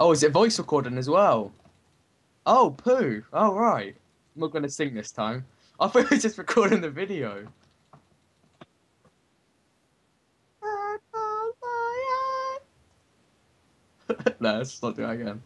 Oh, is it voice recording as well? Oh, poo. Oh, right. I'm not going to sing this time. I thought it was just recording the video. no, let's not do that again.